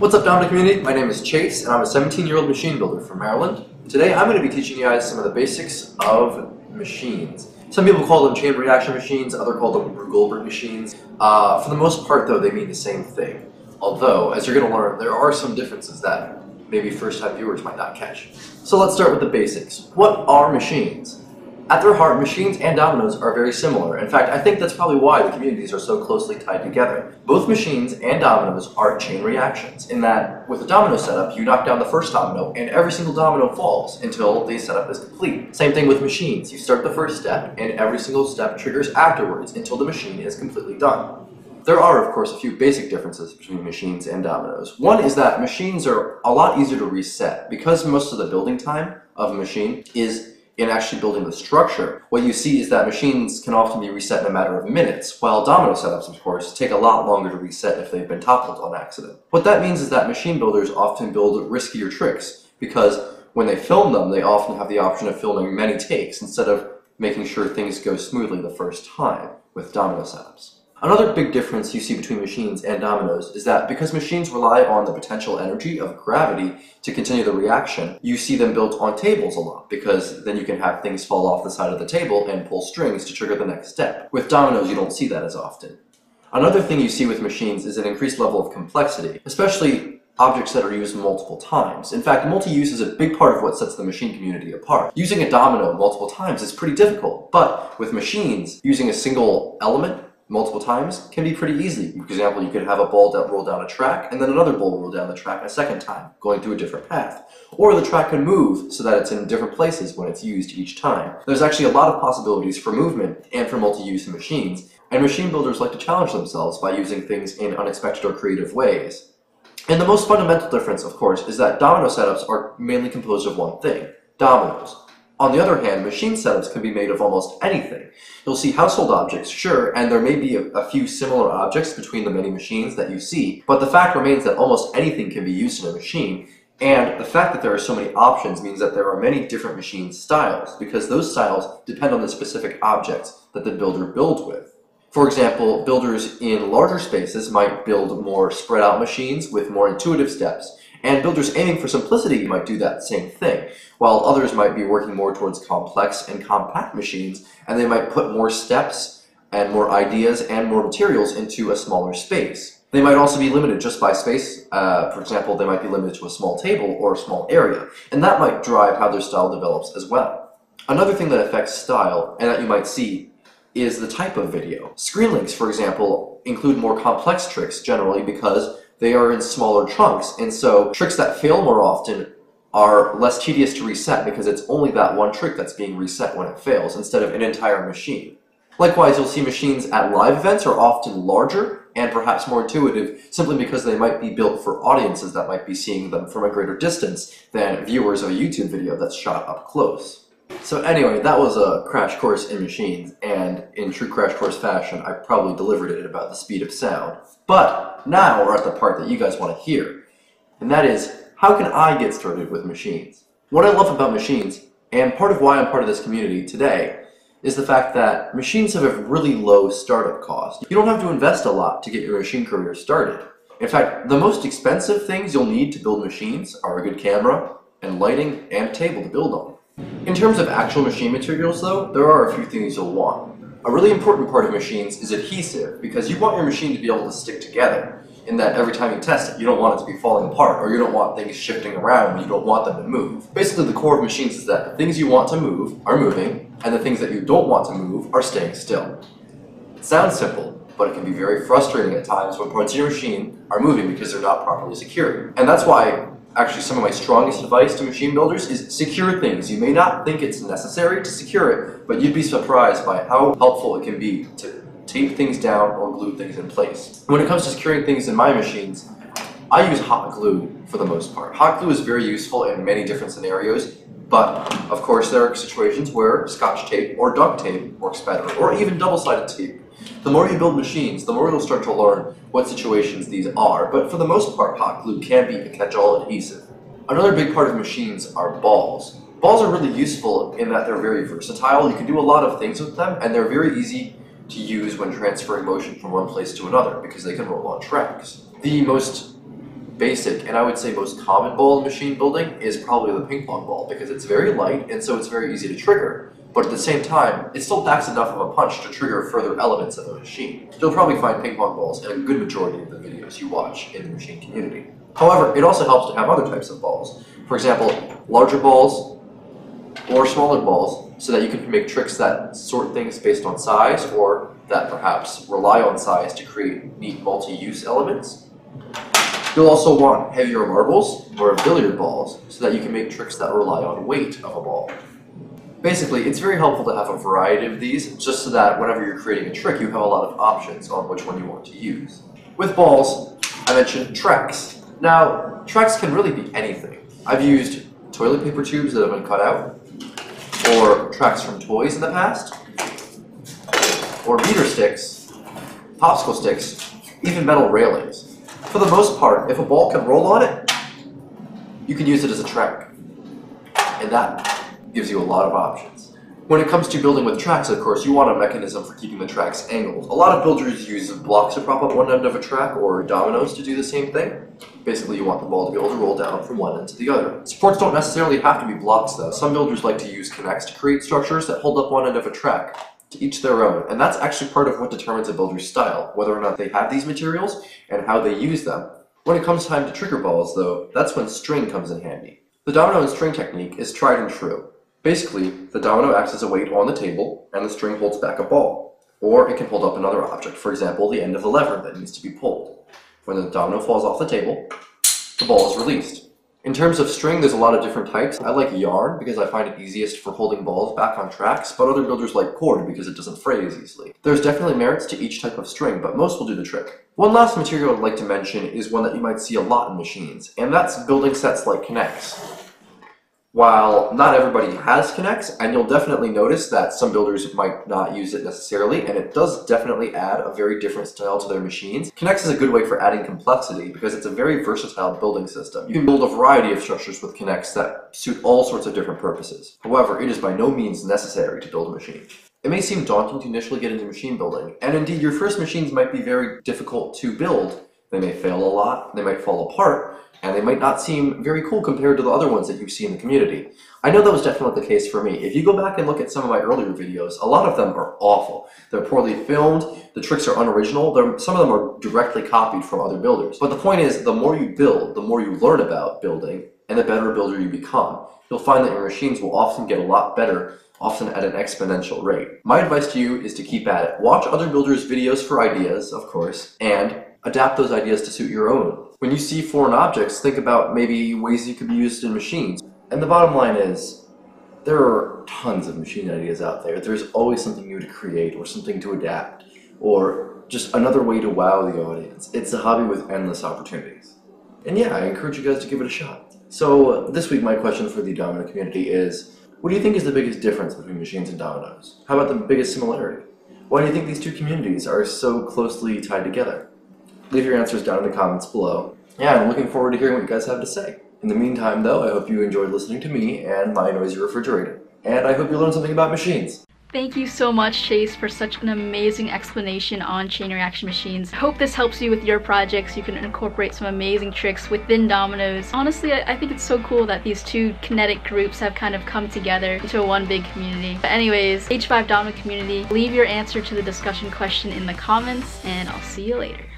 What's up, Domino community? My name is Chase, and I'm a 17-year-old machine builder from Maryland. Today, I'm going to be teaching you guys some of the basics of machines. Some people call them chain reaction machines, others call them Rube-Goldberg machines. Uh, for the most part, though, they mean the same thing. Although, as you're going to learn, there are some differences that maybe first-time viewers might not catch. So let's start with the basics. What are machines? At their heart, machines and dominoes are very similar. In fact, I think that's probably why the communities are so closely tied together. Both machines and dominoes are chain reactions, in that with a domino setup, you knock down the first domino and every single domino falls until the setup is complete. Same thing with machines. You start the first step and every single step triggers afterwards until the machine is completely done. There are, of course, a few basic differences between machines and dominoes. One is that machines are a lot easier to reset because most of the building time of a machine is in actually building the structure, what you see is that machines can often be reset in a matter of minutes, while domino setups, of course, take a lot longer to reset if they've been toppled on accident. What that means is that machine builders often build riskier tricks, because when they film them, they often have the option of filming many takes instead of making sure things go smoothly the first time with domino setups. Another big difference you see between machines and dominoes is that because machines rely on the potential energy of gravity to continue the reaction, you see them built on tables a lot because then you can have things fall off the side of the table and pull strings to trigger the next step. With dominoes, you don't see that as often. Another thing you see with machines is an increased level of complexity, especially objects that are used multiple times. In fact, multi-use is a big part of what sets the machine community apart. Using a domino multiple times is pretty difficult, but with machines, using a single element multiple times can be pretty easy. For example, you could have a ball that roll down a track and then another ball roll down the track a second time, going through a different path. Or the track can move so that it's in different places when it's used each time. There's actually a lot of possibilities for movement and for multi-use machines, and machine builders like to challenge themselves by using things in unexpected or creative ways. And the most fundamental difference, of course, is that domino setups are mainly composed of one thing, dominoes. On the other hand, machine setups can be made of almost anything. You'll see household objects, sure, and there may be a, a, few similar objects between the many machines that you see, but the fact remains that almost anything can be used in a machine, and the fact that there are so many options means that there are many different machine styles, because those styles depend on the specific objects that the builder builds with. For example, builders in larger spaces might build more spread out machines with more intuitive steps, and builders aiming for simplicity might do that same thing, while others might be working more towards complex and compact machines, and they might put more steps and more ideas and more materials into a smaller space. They might also be limited just by space. Uh, for example, they might be limited to a small table or a small area, and that might drive how their style develops as well. Another thing that affects style, and that you might see, is the type of video. Screen links, for example, include more complex tricks generally because they are in smaller chunks. And so tricks that fail more often are less tedious to reset because it's only that one trick that's being reset when it fails instead of an entire machine. Likewise, you'll see machines at live events are often larger and perhaps more intuitive simply because they might be built for audiences that might be seeing them from a greater distance than viewers of a YouTube video that's shot up close. So anyway, that was a crash course in machines, and in true crash course fashion, I probably delivered it at about the speed of sound. But now we're at the part that you guys want to hear, and that is, how can I get started with machines? What I love about machines, and part of why I'm part of this community today, is the fact that machines have a really low startup cost. You don't have to invest a lot to get your machine career started. In fact, the most expensive things you'll need to build machines are a good camera, and lighting, and table to build on. In terms of actual machine materials though, there are a few things you'll want. A really important part of machines is adhesive, because you want your machine to be able to stick together, in that every time you test it, you don't want it to be falling apart, or you don't want things shifting around you don't want them to move. Basically, the core of machines is that the things you want to move are moving, and the things that you don't want to move are staying still. It sounds simple, but it can be very frustrating at times when parts of your machine are moving because they're not properly secured. And that's why actually some of my strongest advice to machine builders is secure things. You may not think it's necessary to secure it, but you'd be surprised by how helpful it can be to tape things down or glue things in place. When it comes to securing things in my machines, I use hot glue for the most part. Hot glue is very useful in many different scenarios, but of course there are situations where scotch tape or duct tape works better, or even double-sided tape. The more you build machines, the more you'll start to learn what situations these are, but for the most part, hot glue can be a catch-all adhesive. Another big part of machines are balls. Balls are really useful in that they're very versatile. You can do a lot of things with them, and they're very easy to use when transferring motion from one place to another because they can roll on tracks. The most basic and I would say most common ball in machine building is probably the ping pong ball because it's very light and so it's very easy to trigger. But at the same time, it still packs enough of a punch to trigger further elements of the machine. You'll probably find ping pong balls in a good majority of the videos you watch in the machine community. However, it also helps to have other types of balls. For example, larger balls or smaller balls so that you can make tricks that sort things based on size or that perhaps rely on size to create neat multi-use elements. You'll also want heavier marbles or billiard balls so that you can make tricks that rely on weight of a ball. Basically, it's very helpful to have a variety of these just so that whenever you're creating a trick, you have a lot of options on which one you want to use. With balls, I mentioned tracks. Now, tracks can really be anything. I've used toilet paper tubes that have been cut out, or tracks from toys in the past, or meter sticks, popsicle sticks, even metal railings. For the most part, if a ball can roll on it, you can use it as a track. And that gives you a lot of options. When it comes to building with tracks, of course, you want a mechanism for keeping the tracks angled. A lot of builders use blocks to prop up one end of a track or dominoes to do the same thing. Basically, you want the ball to be able to roll down from one end to the other. Supports don't necessarily have to be blocks though. Some builders like to use K'NEX to create structures that hold up one end of a track. To each their own, and that's actually part of what determines a builder's style, whether or not they have these materials and how they use them. When it comes time to trigger balls though, that's when string comes in handy. The domino and string technique is tried and true. Basically, the domino acts as a weight on the table, and the string holds back a ball. Or it can hold up another object, for example, the end of a lever that needs to be pulled. When the domino falls off the table, the ball is released. In terms of string, there's a lot of different types. I like yarn because I find it easiest for holding balls back on tracks, but other builders like cord because it doesn't fray as easily. There's definitely merits to each type of string, but most will do the trick. One last material I'd like to mention is one that you might see a lot in machines, and that's building sets like K'NEX while not everybody has K'NEX, and you'll definitely notice that some builders might not use it necessarily, and it does definitely add a very different style to their machines. K'NEX is a good way for adding complexity because it's a very versatile building system. You can build a variety of structures with K'NEX that suit all sorts of different purposes. However, it is by no means necessary to build a machine. It may seem daunting to initially get into machine building, and indeed your first machines might be very difficult to build. They may fail a lot, they might fall apart, and they might not seem very cool compared to the other ones that you see in the community. I know that was definitely the case for me. If you go back and look at some of my earlier videos, a lot of them are awful. They're poorly filmed, the tricks are unoriginal, They're, some of them are directly copied from other builders. But the point is, the more you build, the more you learn about building, and the better builder you become. You'll find that your machines will often get a lot better often at an exponential rate. My advice to you is to keep at it. Watch other builders' videos for ideas, of course, and adapt those ideas to suit your own. When you see foreign objects, think about maybe ways you could be used in machines. And the bottom line is, there are tons of machine ideas out there. There's always something new to create or something to adapt or just another way to wow the audience. It's a hobby with endless opportunities. And yeah, I encourage you guys to give it a shot. So this week my question for the domino community is, what do you think is the biggest difference between machines and dominoes? How about the biggest similarity? Why do you think these two communities are so closely tied together? Leave your answers down in the comments below. Yeah, I'm looking forward to hearing what you guys have to say. In the meantime, though, I hope you enjoyed listening to me and my noisy refrigerator. And I hope you learned something about machines. Thank you so much, Chase, for such an amazing explanation on chain reaction machines. I hope this helps you with your projects. You can incorporate some amazing tricks within Dominoes. Honestly, I, think it's so cool that these two kinetic groups have kind of come together into one big community. But anyways, H5 Domino community, leave your answer to the discussion question in the comments, and I'll see you later.